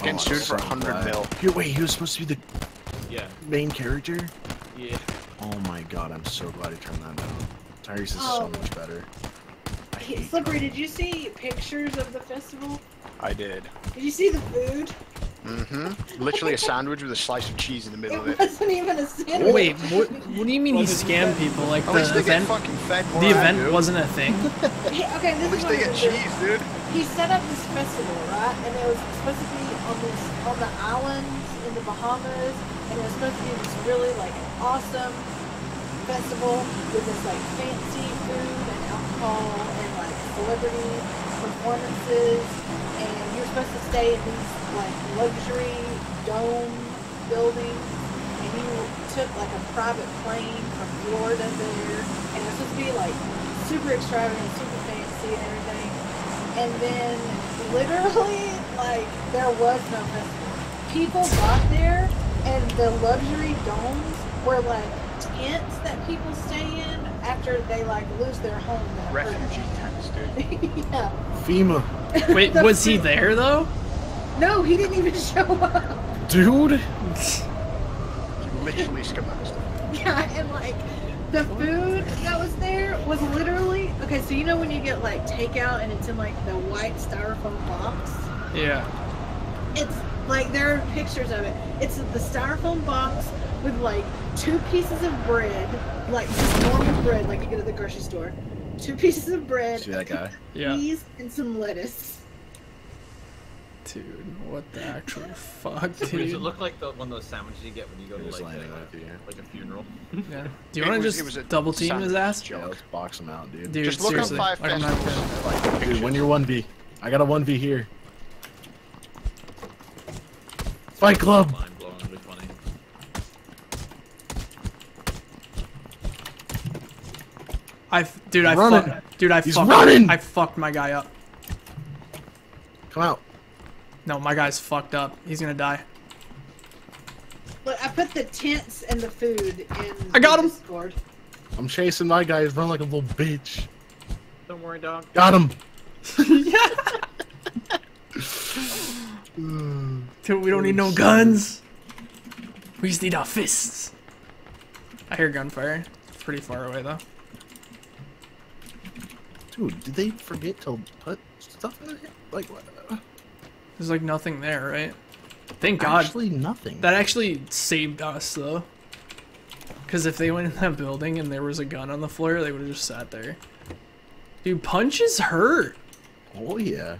was getting Oh, sued for so 100 glad. mil. Yo, wait, he was supposed to be the Yeah. main character? Yeah. Oh my god, I'm so glad he turned that down. Tyrese is Oh. so much better. I Hey, hate Slippery, did you see pictures of the festival? I did. Did you see the food? Mm-hmm. Literally a sandwich with a slice of cheese in the middle of It it. wasn't even a sandwich. Wait, what? What do you mean he scammed people? Like the event? fucking fed more The event wasn't a thing. He, okay, this At least is they get cheese, dude. He set up this festival, right? And it was supposed to be on this on the islands in the Bahamas, and it was supposed to be this really like awesome festival with this like fancy food and alcohol and like celebrity performances, and you're supposed to stay in these like luxury dome buildings, and you took like a private plane from Florida there, and it was supposed to be like super extravagant, super fancy and everything. And then literally, like, there was no festival. People got there, and the luxury domes were like tents that people stay in after they like lose their home. Refugee tents, dude. hurricane. yeah. FEMA. Wait, The was he there though? No, he didn't even show up. Dude! Literally scummaster. Yeah, and like the food that was there was literally okay. So you know when you get like takeout and it's in like the white styrofoam box. Yeah. It's like there are pictures of it. It's the styrofoam box with like two pieces of bread, like just normal bread, like you get at the grocery store. Two pieces of bread, See that guy? Yeah. cheese, and some lettuce. Dude, what the actual fuck, Does it look like the one of those sandwiches you get when you go to Just like, landing a, you. like a funeral? Yeah. Do you want to was- it was just a double team his ass? joke. Yeah, let's box him out, dude. Dude, Just look on seriously. five like, I'm not festivals. gonna- Like, Dude, when you're 1v. I got a 1v here. Fight Club! Mind blowing, it'll be funny. I, f- dude, I Running. fuck, dude, I He's fucked, running. I fucked my guy up. Come out. No, my guy's fucked up. He's gonna die. Look, I put the tents and the food in. I got him. Discord. I'm chasing my guy. He's running like a little bitch. Don't worry, dog. Got him! Dude, we don't need no guns. We just need our fists. I hear gunfire. It's pretty far away though. Dude, did they forget to put stuff in there? Like, what? There's like nothing there, right? Thank God. Actually, nothing. That actually saved us though. Because if they went in that building and there was a gun on the floor, they would have just sat there. Dude, punches hurt. Oh, yeah.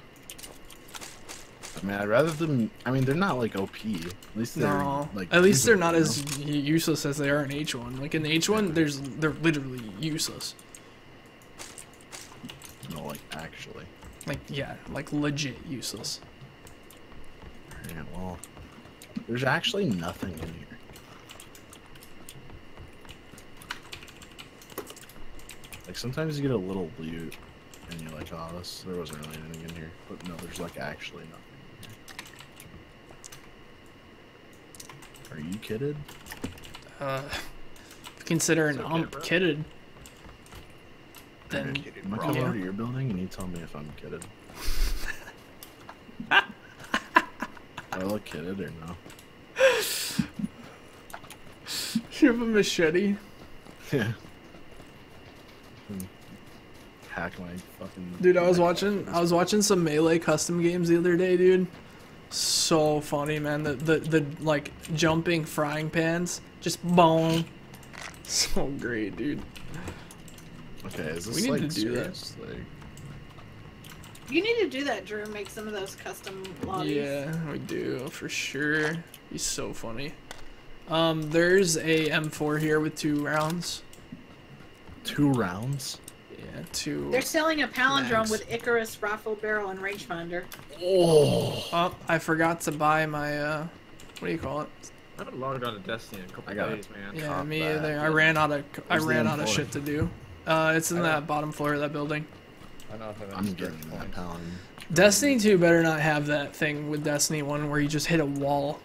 I mean, I'd rather them. I mean, they're not like OP. At least they're No, like. at least they're not usable, as useless as they are in H1. Like in H1, there's they're literally useless. No, like actually. Like yeah, like legit useless. Yeah, well, there's actually nothing in here. Like sometimes you get a little loot, and you're like, oh, this there wasn't really anything in here. But no, there's like actually nothing. In here. Are you kidded? Uh, considering It's okay, I'm bro. kidded, then Am I bro. coming over to your building and you tell me if I'm kidded? Do I look kidded or no? you have a machete. Yeah. Hack my fucking. Dude, I was watching I was watching some melee custom games the other day, dude. So funny, man. The the, the like jumping frying pans. Just boom. So great, dude. Okay, is this We need like to do that. Like, You need to do that, Drew. Make some of those custom lobbies. Yeah, we do for sure. He's so funny. Um, there's a M4 here with two rounds. two rounds? Yeah, two. They're selling a palindrome Max. with Icarus rifle barrel and rangefinder. Oh! Oh, I forgot to buy my uh, what do you call it? I haven't logged on to Destiny in a couple I got days, man. Yeah, Cop me that. either. I ran out of I Where's ran out of shit to do. Uh, it's in I that don't- bottom floor of that building. I don't know if I'm getting that pound. Destiny 2 better not have that thing with Destiny 1 where you just hit a wall.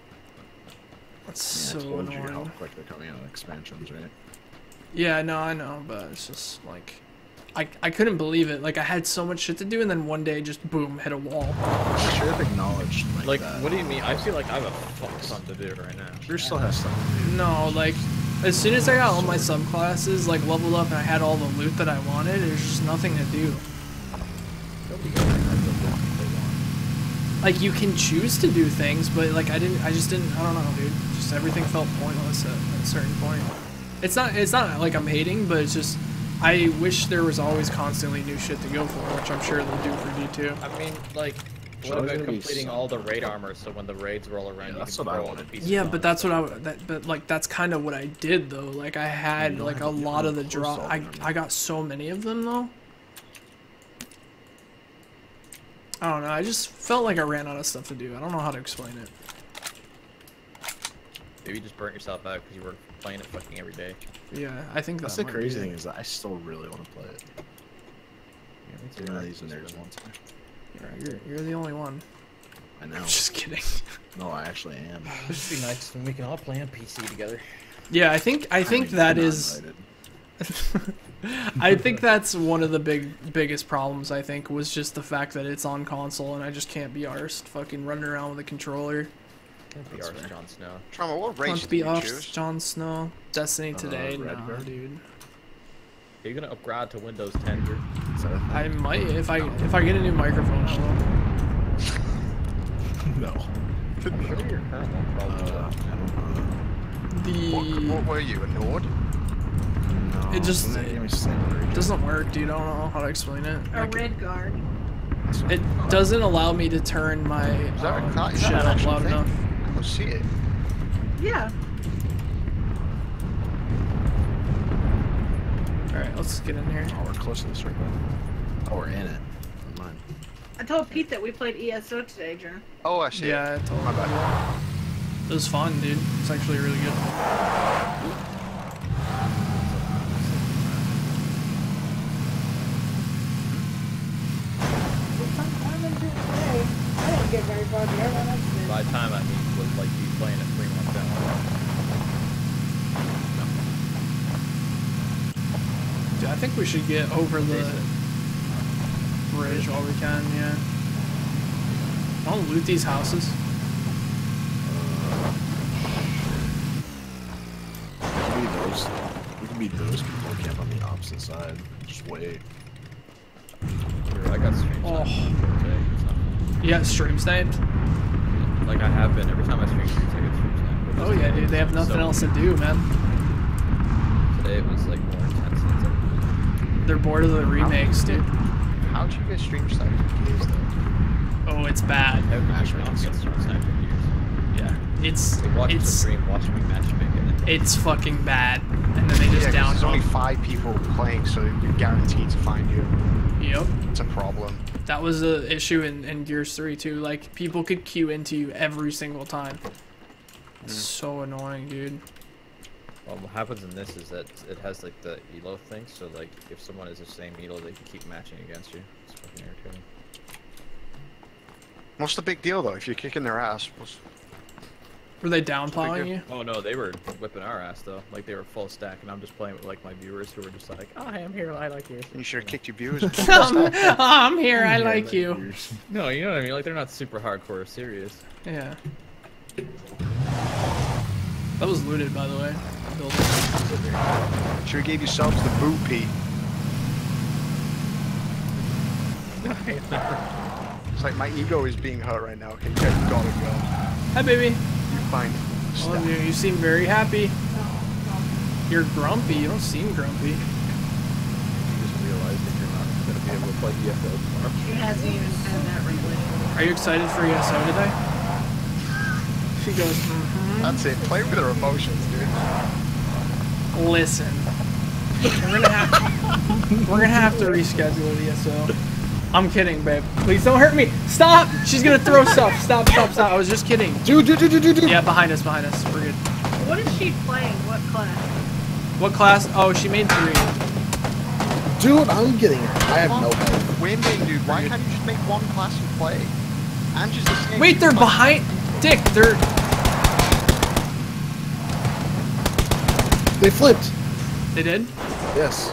That's Yeah, I so told you how annoying. quick they're coming out of expansions, right? Yeah, no, I know, but it's just like I I couldn't believe it. Like I had so much shit to do and then one day just boom, hit a wall. I should have acknowledged like, Like, that. what do you mean? I feel like I have a fuck ton to do right now. Yours still has stuff. to do. No, like as soon as I got all my subclasses like leveled up and I had all the loot that I wanted, there's just nothing to do. Nobody got it. I built it if they want. Like you can choose to do things, but like I didn't. I just didn't. I don't know, dude. Just everything felt pointless at, at a certain point. It's not. It's not like I'm hating, but it's just. I wish there was always constantly new shit to go for, which I'm sure they'll do for D2. I mean, like, what about completing all the raid armor so when the raids roll around, Yeah, you that's can what I wanted. a piece Yeah, but that's what I. That, but like that's kind of what I did though. Like I had like a have to get lot of the close draw. I. I got so many of them though. I don't know. I just felt like I ran out of stuff to do. I don't know how to explain it. Maybe you just burnt yourself out because you were playing it fucking every day. Yeah, I think That's that the crazy thing is that I still really want to play it. Yeah, me Even though these in there just one time. Yeah, you're, you're the only one. I know. I'm Just kidding. No, I actually am. This would be nice when we can all play on PC together. Yeah, I think I think mean, that you're not is. invited. I think that's one of the big biggest problems. I think was just the fact that it's on console and I just can't be arsed fucking running around with a controller. Can't be That's ours, fair. Jon Snow. Trauma, what race Can't be you off choose? Jon Snow. Destiny Uh, today, Red nah, dude. Are you gonna upgrade to Windows 10 here? Is that a thing? I might if I if I get a new microphone. I will. no. Sure, your current one probably Uh, will. What, The what were you, a Nord? No, It just- something that gave me standard region. doesn't work, dude. I don't know how to explain it. I A c- Redguard. It doesn't allow me to turn my Is that, um, a, shit up actual loud thing? enough. I don't see it. Yeah. All right, let's get in here. Oh, we're close to the right now. Oh, we're in it. Never mind. I told Pete that we played ESO today, Jer. Oh, I see Yeah. I told My bad. It was fun, dude. It's actually really good. I didn't do it today. I didn't get very far, but everyone else did. By the time I mean was like you playing it three months down. Dude, I think we should get over the bridge while we can, yeah. I want to loot these houses. We can be those. We can be those people camp on the opposite side. Just wait. I got stream Oh. sniped today. It's. You got stream sniped? Like I have been every time I stream I get stream sniped. Oh yeah, dude. They have nothing So, else to do, man. Today it was like more intense than it's ever been. They're bored of the remakes, dude. How'd you get stream in years, though? Oh, it's bad. I haven't Match actually not making get stream sniped in. Yeah, it's They watch the it's stream, watch me matchmake it. it's fucking bad. And then they just yeah, down. there's only five people playing, so you're guaranteed to find you. Yep. It's a problem. That was the issue in, in Gears 3 too. Like people could queue into you every single time. It's so annoying, dude. Well, what happens in this is that it has like the elo thing, so like if someone is the same elo, they can keep matching against you. It's fucking irritating. What's the big deal, though? If you're kicking their ass, what's... Were they downplowing deal. you? Oh no, they were whipping our ass though. Like they were full stack, and I'm just playing with like my viewers who were just like, "Oh, hey, I'm here. I like you." you should have kicked your viewers. I'm, oh, I'm here. I like you. No, you know what I mean. Like they're not super hardcore or serious. Yeah. That was looted, by the way. Building. Should have gave yourselves the boot, Pete. It's like my ego is being hurt right now. Okay, you guys gotta go. Hi, baby. You find Oh, stuff. you, you seem very happy. You're grumpy. You don't seem grumpy. You just realize that you're not gonna be able to play ESO tomorrow. He hasn't even had that revelation. Are you excited for ESO today? She goes, mm-hmm. That's it. Play with her emotions, dude. Listen, we're gonna have we're gonna have to reschedule the ESO. I'm kidding, babe. Please don't hurt me. Stop! She's gonna throw stuff. Stop! Stop! Stop! I was just kidding. Dude, dude, dude, dude, dude, dude. Yeah, behind us, behind us. We're good. What is she playing? What class? What class? Oh, she made three. Dude, I'm getting her. I have no hope. Women, dude. Why can't you just make one class and play? I'm just the. Wait, they're behind. Dick, they're. They flipped. They did. Yes.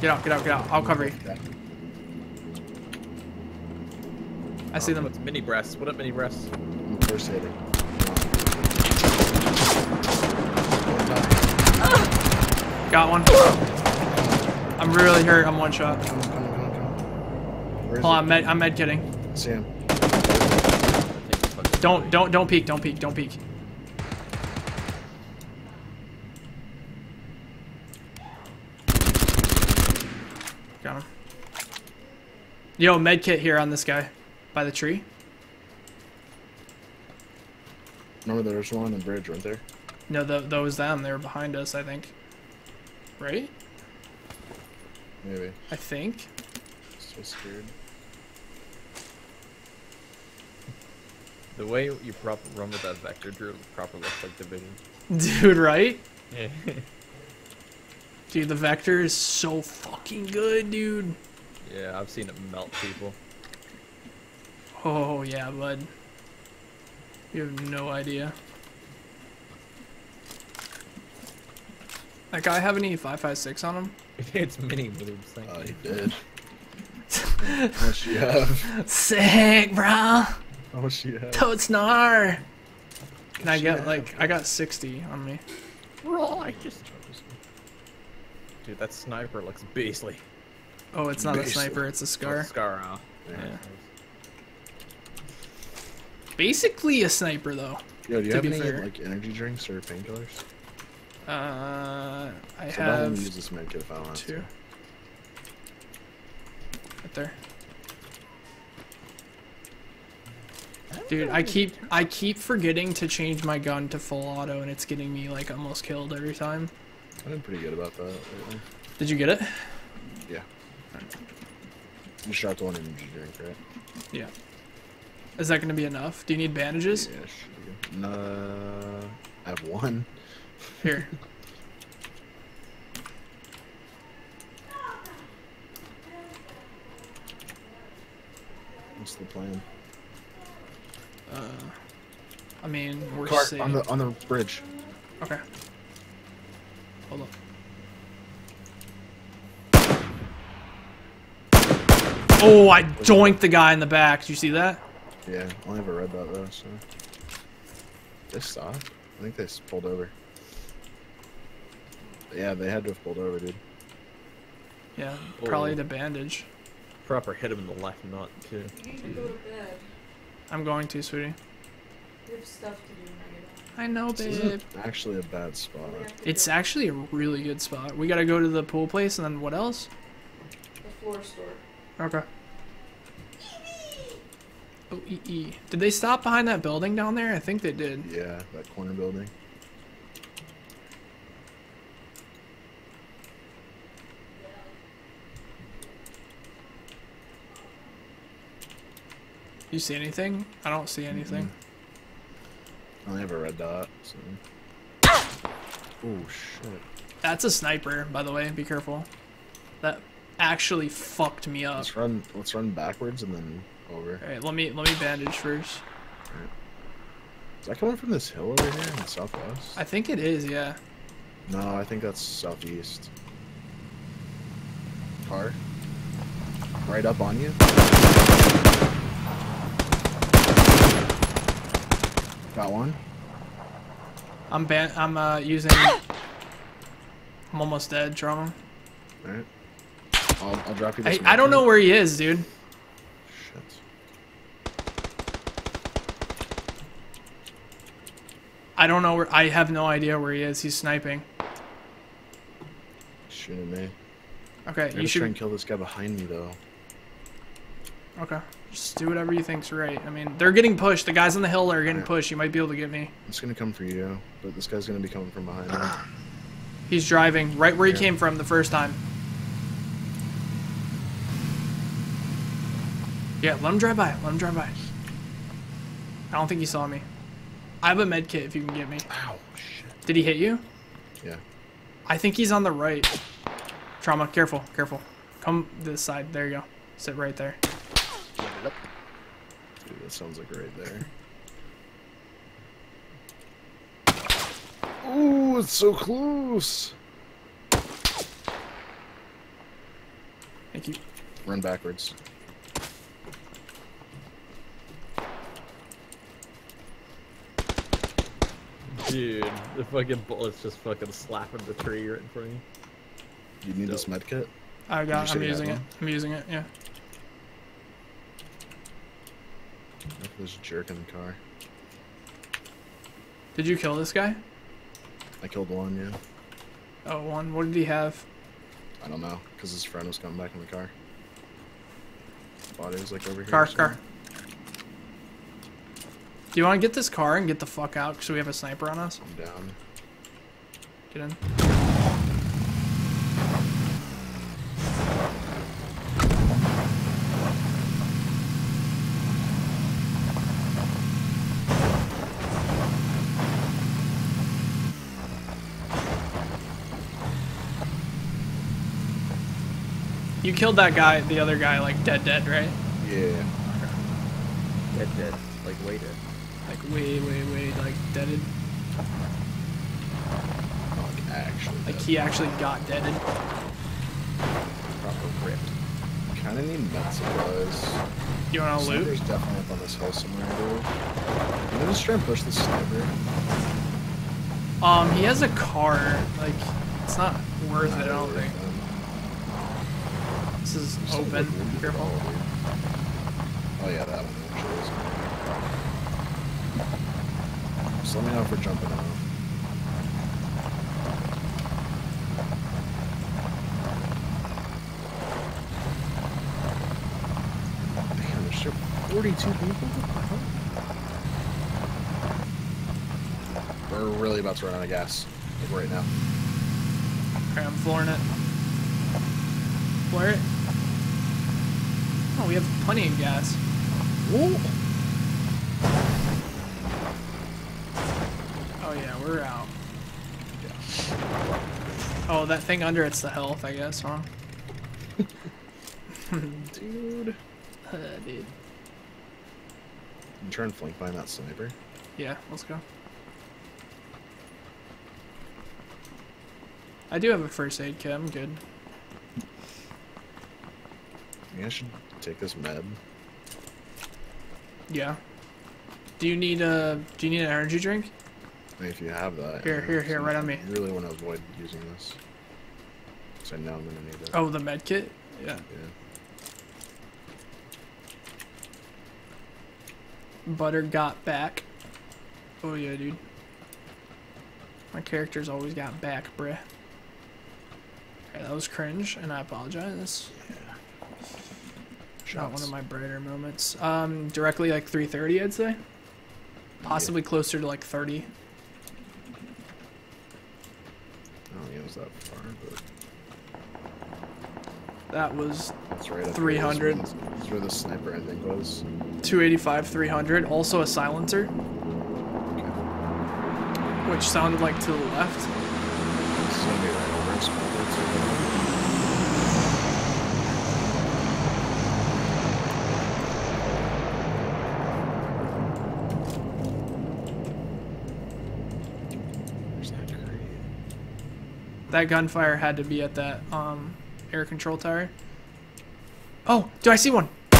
Get out! Get out! Get out! I'll cover you. I see them. What's mini breasts? What up, mini breasts? I'm first hitting. Got one. I'm really hurt. I'm one shot. Come on, come on, come on, come on. Where is Hold he? on, I'm med, I'm med kidding. See him. Don't, don't, don't peek. Don't peek. Don't peek. Got him. Yo, med kit here on this guy, by the tree. Remember there was one on the bridge right there? No, th that was them. They were behind us, I think. Right? Maybe. I think. So scared. The way you prop run with that vector drill proper looks like division. Dude, right? Yeah. Dude, the vector is so fucking good, dude. Yeah, I've seen it melt people. Oh, yeah, bud. You have no idea. That guy have any 556 on him? it's mini moves. Thank Oh, you. he did. How much do you have? Sick, bro. How much do you have? Toadsnar. Can I Shit. get like I got 60 on me. Right, just Dude, that sniper looks beastly. Oh, it's not a sniper, it's a scar. Scar out. Yeah. Yeah. Basically a sniper though. Yo, do you have any fair. like energy drinks or painkillers? Uh, I So I don't use this medkit if I want two. to. Right there. Dude, I keep I keep forgetting to change my gun to full auto, and it's getting me like almost killed every time. I've been pretty good about that lately. Did you get it? Yeah. You shot the one energy drink, right? Yeah. Is that gonna be enough? Do you need bandages? Yeah, should be good. No, I have one. Here. What's the plan? Uh, I mean, we're Car safe. on the on the bridge. Okay. Hold up. Oh, I joinked the guy in the back. Did you see that? Yeah, I only have a red dot though, so. They stopped. I think they pulled over. Yeah, they had to have pulled over, dude. Yeah, probably Oh. the bandage. Proper hit him in the left nut too. You need to go to bed. I'm going to, sweetie. We have stuff to do I get home. Know, This babe. isn't actually a bad spot. We have to It's actually a really good spot. We gotta go to the pool place and then what else? the floor store. Okay. Oh, E E. Did they stop behind that building down there? I think they did. Yeah, that corner building. You see anything? I don't see anything. Mm-hmm. I only have a red dot, so. Oh shit. That's a sniper, by the way. Be careful. That actually fucked me up. Let's run. Let's run backwards and then over. All right, let me let me bandage first. Is that coming from this hill over here in the southwest? I think it is, yeah. No, I think that's southeast. Car. Right up on you. Got one. I'm ban I'm uh using I'm almost dead, trauma. Alright. I'll, I'll drop you I. I don't know where he is, dude. Shit. I don't know where I have no idea where he is. He's sniping. Shooting me. Okay, you gotta try and kill this guy behind me though. Okay. Just do whatever you think's right. I mean, they're getting pushed. The guys on the hill are getting pushed. You might be able to get me. It's gonna come for you, but this guy's gonna be coming from behind me. He's driving right where he Yeah. came from the first time. Yeah, let him drive by. Let him drive by. I don't think he saw me. I have a med kit if you can get me. Ow, shit. Did he hit you? Yeah. I think he's on the right. Trauma, careful, careful. Come this side. There you go. Sit right there. Yep. Dude, that sounds like right there. Ooh, it's so close. Thank you. Run backwards. Dude, the fucking bullets just fucking slapping the tree right in front of you. You need this med kit? I got. I'm using it. one? I'm using it. Yeah. Look at this jerk in the car. Did you kill this guy? I killed one, yeah. Oh, one. What did he have? I don't know, because his friend was coming back in the car. Body was like over here. Car, or something. car. Do you want to get this car and get the fuck out? Because we have a sniper on us. I'm down. Get in. You killed that guy, the other guy, like dead, dead, right? Yeah. Dead, dead. Like, way dead. Way, way, way, like deaded. Like, actually. Like he actually got deaded. Proper ripped. Kind of need med supplies. You want to Sniper's loot? definitely up on this hill somewhere, dude. I'm gonna just try and push the sniper. Um, he has a car. Like, it's not worth it. I don't think. This is open. Careful. Oh yeah, that one actually is. Let me know if we're jumping out. Damn, there's still 42 people? What the hell? We're really about to run out of gas. Like right now. Alright, I'm flooring it. Floor it. Oh, we have plenty of gas. Ooh. Yeah, we're out. Oh, that thing under it's the health, I guess, huh? Dude. Uh, dude. I'm trying to flank behind that sniper. Yeah, let's go. I do have a first aid kit. I'm good. Maybe I should take this med. Yeah. Do you need a Do you need an energy drink? If you have that. Here, yeah, here, here, right on me. really want to avoid using this. So I know I'm gonna need it. Oh, the med kit. Yeah. Yeah. Butter got back. Oh yeah, dude. My character's always got back, bruh. Okay, that was cringe, and I apologize. Yeah. Not one of my brighter moments. Um, directly like 3:30, I'd say. Possibly closer to like 30. I don't think it was that far, but That was right 300. That's where the sniper I think was. 285, 300. Also a silencer, Okay. which sounded like to the left. It's gonna be right over us, probably, too. Where's that? That gunfire had to be at that um, air control tower. Oh, do I see one? I,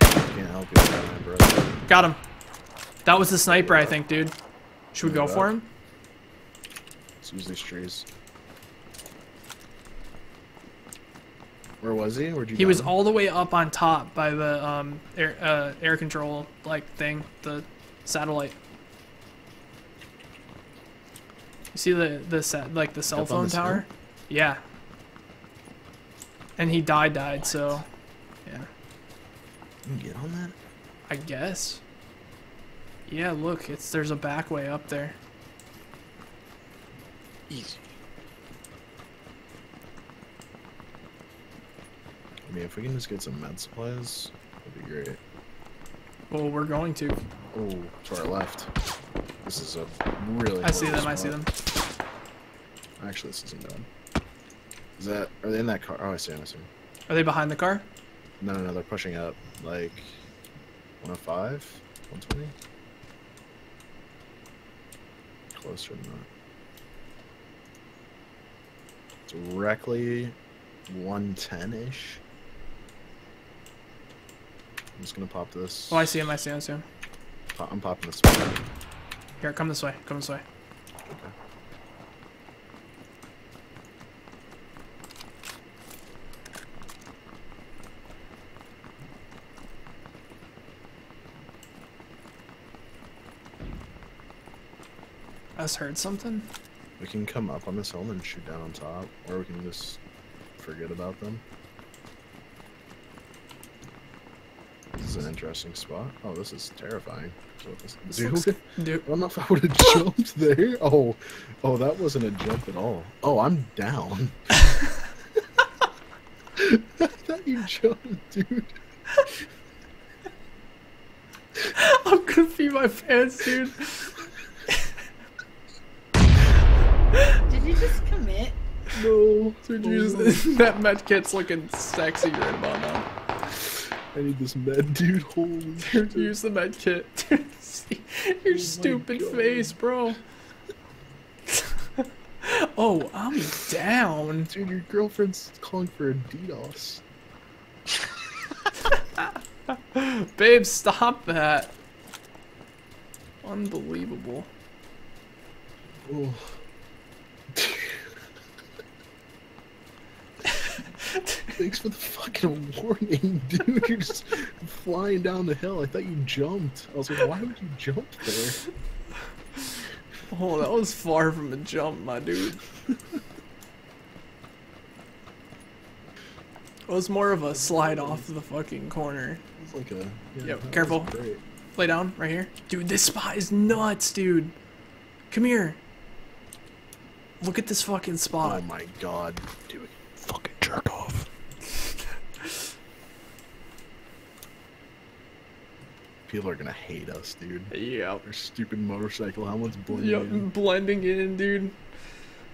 can't help you with that, my brother. Got him. That was the sniper, I think, dude. Should we go for him? Let's use these trees. Where was he? Where'd you He was him? all the way up on top by the um, air uh, air control like thing, the satellite. You see the the set like the cell Up phone tower? hill? Yeah. And he died, died. So, yeah, You can get on that? I guess. Yeah, look, it's there's a back way up there. Easy. I mean, if we can just get some med supplies, that'd be great. Well, we're going to. Oh, to our left. This is a really. I see them. I see them. Actually, this isn't bad. Is that? Are they in that car? Oh, I see. I see. Are they behind the car? No, no, no. They're pushing up. Like 105, 120. Closer than that. Directly 110 ish. I'm just gonna pop this. Oh, I see him. I see him. I see him. I'm popping this. Here, come this way. Come this way. Okay. Heard something. We can come up on this hill and shoot down on top, or we can just forget about them. This is an interesting spot. Oh, this is terrifying. So this, This dude, looks- Dude, I don't know if I would have jumped there. Oh, oh, that wasn't a jump at all. Oh, I'm down. I thought you jumped, dude. I'm gonna pee my pants, dude. No, Dude, you just, oh, that med kit's looking sexy right about now. I need this med, dude. Holy Dude, shit. use the med kit. Your oh my stupid face, bro. oh, I'm down. Dude, your girlfriend's calling for a DDoS. Babe, stop that. Unbelievable. Oh. Thanks for the fucking warning, dude. You're just flying down the hill. I thought you jumped. I was like, why would you jump there? Oh, that was far from a jump, my dude. It was more of a slide off the fucking corner. It's like a. Yeah, Yep, careful. Lay down, right here. Dude, this spot is nuts, dude. Come here. Look at this fucking spot. Oh my god, dude. Fucking jerk off. People are gonna hate us, dude. Yeah. Our stupid motorcycle helmets blending Yep, in. blending in, dude.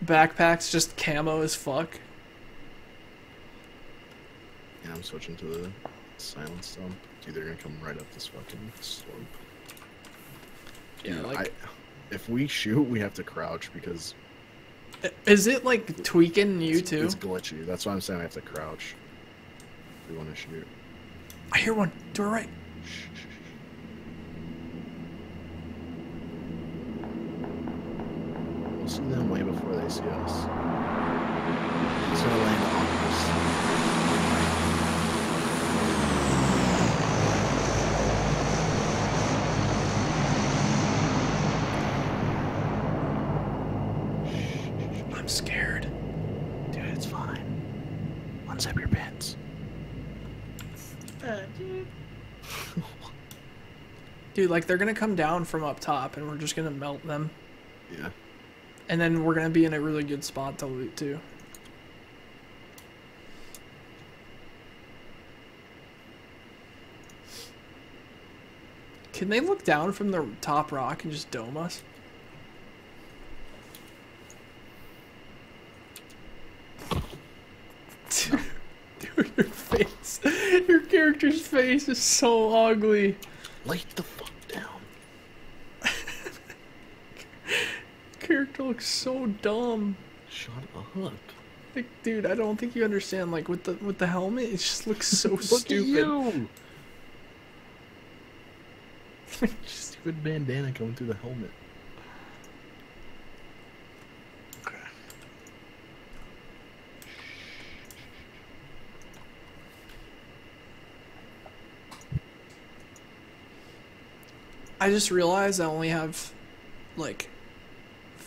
Backpacks just camo as fuck. Yeah, I'm switching to the silent stump. Dude, they're gonna come right up this fucking slope. Yeah, Dude, like- I, if we shoot, we have to crouch because Is it like tweaking you it's, too? it's glitchy. That's why I'm saying we have to crouch. If we want to shoot. I hear one. To our right. Shh, shh, shh. We'll see them way before they see us. He's gonna land on us. I'm scared. Dude, it's fine. Unzip your pants. Uh, dude. Dude, like they're gonna come down from up top and we're just gonna melt them. Yeah. And then we're gonna be in a really good spot to loot too. Can they look down from the top rock and just dome us? Dude, your face, your character's face is so ugly. Lay the fuck down. Character looks so dumb. Shut up. Like, dude, I don't think you understand. Like with the with the helmet, it just looks so Look stupid. at you. Stupid bandana coming through the helmet. Okay. I just realized I only have like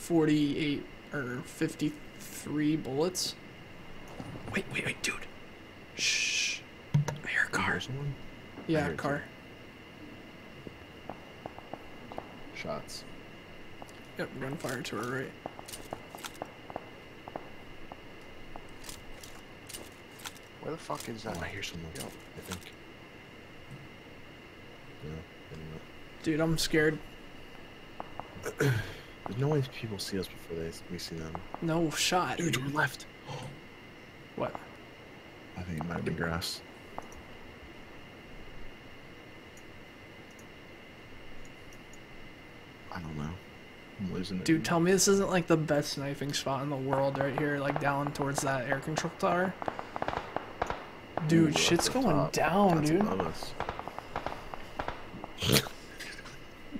forty-eight or fifty-three bullets. Wait, wait, wait, dude. Shh. I hear a car. One. Yeah, hear it car. Shots. Yep, gunfire to our right. Where the fuck is Oh, that? I hear someone. I think. Yeah, anyway. Dude, I'm scared. There's no way people see us before they we see them. No shot. Dude, our left. What? I think it might have been grass. I don't know. I'm losing it. Dude, tell me this isn't like the best sniping spot in the world right here, like down towards that air control tower. Dude, Ooh, shit's going top. down, That's dude. above us.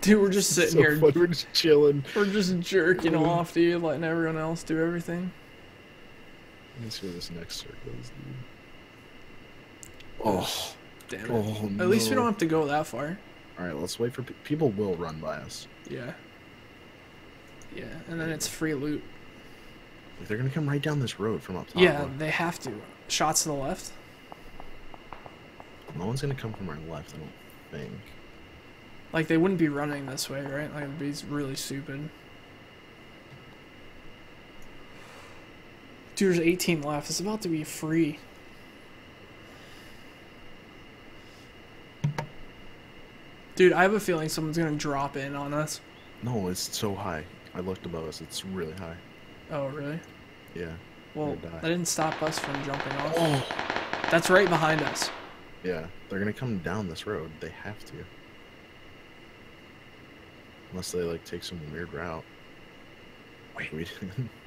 Dude, we're just sitting so here. fun. We're just chilling. We're just jerking Mm. off, dude, letting everyone else do everything. Let me see where this next circle is, dude. Oh, Damn it. oh At least we don't have to go that far. All right, let's wait for pe- people. Will run by us. Yeah. Yeah, and then it's free loot. Like, they're gonna come right down this road from up top. Yeah, they have to. Shots to the left. no one's gonna come from our left. I don't think. Like they wouldn't be running this way, right? Like it'd be really stupid. Dude, there's 18 left. It's about to be free. Dude, I have a feeling someone's gonna drop in on us. No, it's so high. I looked above us. It's really high. Oh, really? Yeah. Well, that didn't stop us from jumping off. Oh. That's right behind us. Yeah, they're gonna come down this road. They have to. Unless they like take some weird route. Wait, we didn't.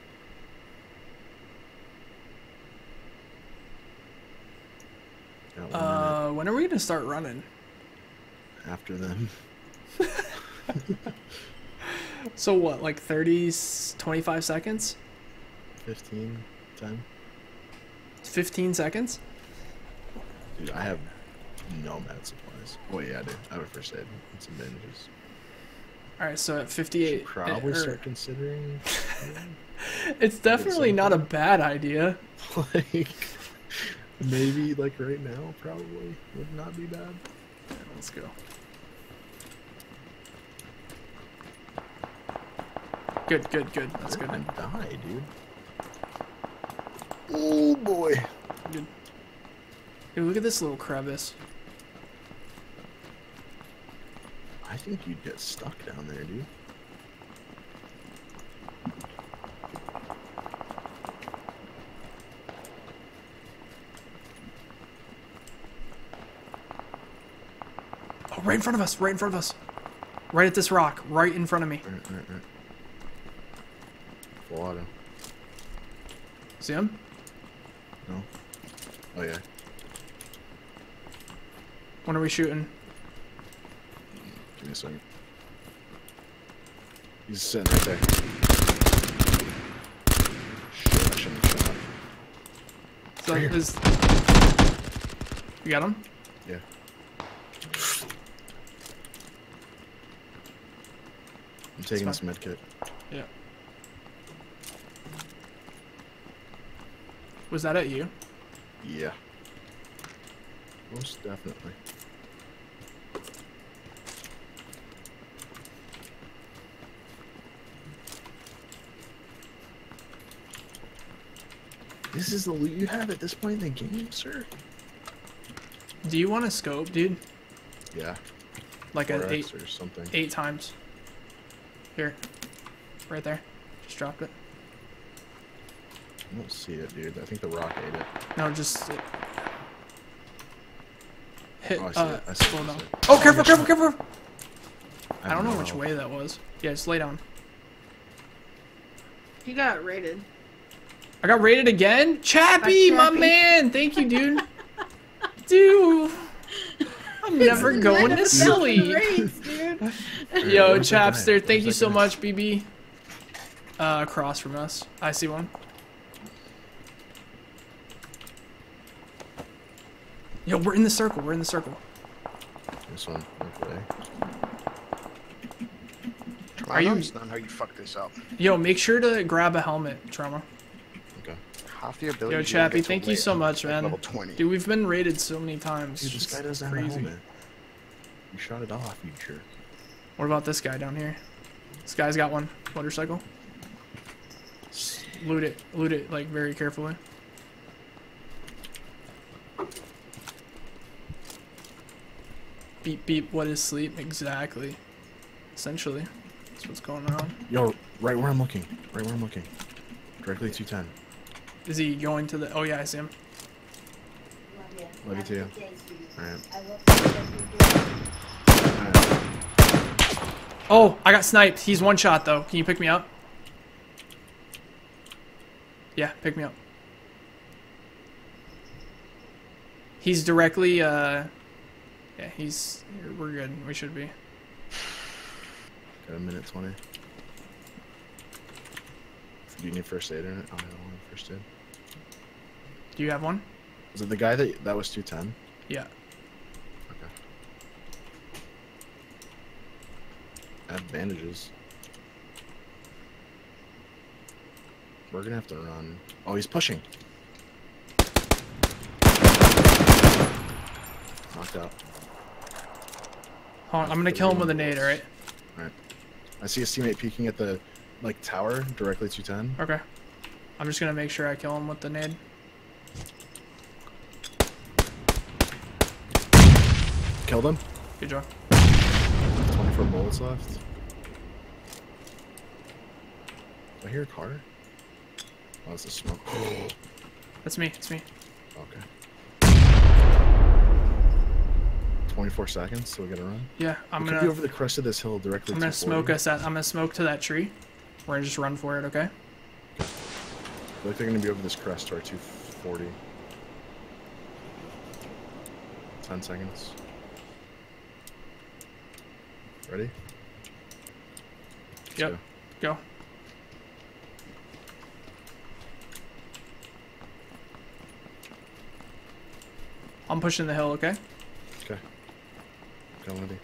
Uh, when are we gonna start running? after them. So what, like 30, 25 seconds? 15, 10. 15 seconds? Dude, I have no med supplies. Oh yeah, I do. I have a first aid and some bandages. Alright, so at Should 58. probably start considering. It's definitely not a bad idea. like, maybe like right now, probably would not be bad. Yeah, let's go. Good, good, good. That's They're good. gonna die, dude. Oh boy. Good. Hey, look at this little crevice. I think you'd get stuck down there, dude. Oh, right in front of us! Right in front of us! Right at this rock, right in front of me. Full auto. See him? No. Oh yeah. When are we shooting? Me a second. He's sitting right there. Shit, I shouldn't have shot. So Right. You got him? Yeah. I'm taking this med kit. Yeah. Was that at you? Yeah. Most definitely. This is the loot you have at this point in the game, sir? Do you want a scope, dude? Yeah. Like an 4x eight, or something. eight times. Here. Right there. Just dropped it. I don't see it, dude. I think the rock ate it. No, just... It... Hit, Oh, I see uh, it. I see slow I down. see it. Oh, careful, careful, careful! I have don't know no which way that was. Yeah, just lay down. He got rated. I got rated again? Chappie, By my Chappie. man! Thank you, dude. dude! I'm never going to 11,000 sleep. Rates, dude. Yo, Where's that guy? Chapster, thank you so guy? much, BB. Uh, across from us. I see one. Yo, we're in the circle. We're in the circle. This one. Okay. Are you- That's how you fuck this up. Yo, make sure to grab a helmet, Trauma. Okay. Half the ability. Yo, you don't Chappie, thank you so much, man. Level 20. Dude, we've been raided so many times. Dude, this It's guy doesn't crazy. have a helmet. You shot it off, you jerk. What about this guy down here? This guy's got one. Motorcycle. Just loot it. Loot it, like, very carefully. Beep, beep, what is sleep? Exactly. Essentially. That's what's going on. Yo, right where I'm looking. Right where I'm looking. Directly 210. Is he going to the... Oh, yeah, I see him. Love you too. Alright. Oh, I got sniped. He's one shot, though. Can you pick me up? Yeah, pick me up. He's directly, uh... Yeah, he's... We're good. We should be. Got a minute 20. Do you need first aid in it? Oh, I don't want first aid. Do you have one? Is it the guy that that was 210? Yeah. Okay. I have bandages. We're gonna have to run. Oh, he's pushing. Knocked out. Hold on, I'm gonna kill him with a nade, alright? I see his teammate peeking at the like tower directly 210. Okay. I'm just gonna make sure I kill him with the nade. Killed them. Good job. 24 bullets left. Do I hear a car? Oh, it's a smoke. That's me, it's me. Okay. 24 seconds, so we gotta run. Yeah, I'm we gonna be over the crest of this hill directly. I'm gonna 240. smoke us at I'm gonna smoke to that tree. We're gonna just run for it, okay? I feel like they're gonna be over this crest to our 240. 10 seconds. Ready? Let's Yep. go. Go. I'm pushing the hill, okay? Okay. Go, Lindy.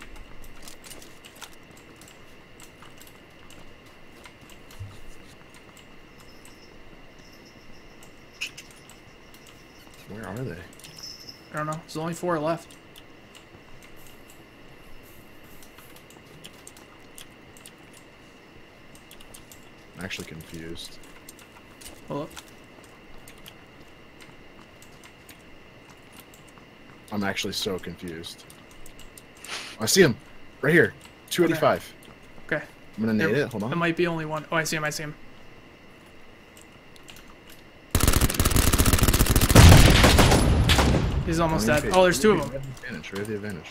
Where are they? I don't know. There's only four left. Actually confused. Hold up. I'm actually so confused. I see him! Right here! 285. Okay. I'm gonna nade There- it. Hold on. It might be only one. Oh, I see him. I see him. He's almost dead. Oh, there's two of them. The advantage. We have the advantage.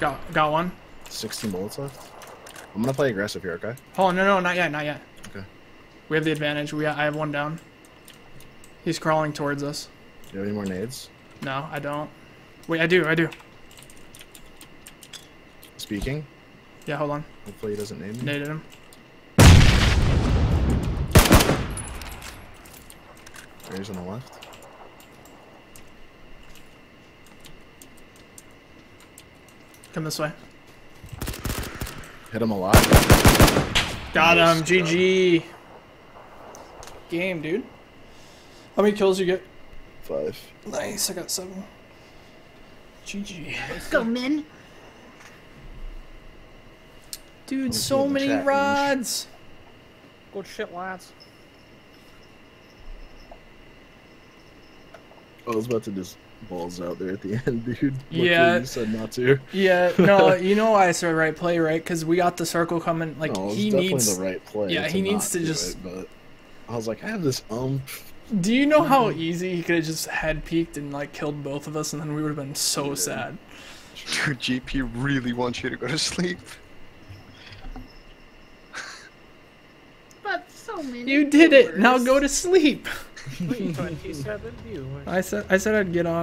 Got got one. 16 bullets left. I'm gonna play aggressive here, okay? Hold on. No, no, not yet. Not yet. Okay. We have the advantage. We I have one down. He's crawling towards us. Do you have any more nades? No, I don't. Wait, I do. I do. Speaking. Yeah, hold on. Hopefully he doesn't name me. Naded him. There's on the left. Come this way. Hit him a lot. Got Nice him. GG. Game, dude. How many kills you get? Five. Nice. I got seven. GG. Let's go, men. Dude, see so many chat, Rouge. rods. Good shit, lads. I was about to just balls out there at the end, dude. Luckily Yeah. You said not to. Yeah, no, you know why I said right play, right? Because we got the circle coming. Like no, he needs. the right play. yeah, he needs to just- It, but I was like, I have this um. Do you know how easy he could have just head peeked and like killed both of us, and then we would have been so Yeah. sad. Dude, GP really wants you to go to sleep. But so many. You did it. Now go to sleep. 27 viewers. I said I said I'd get on.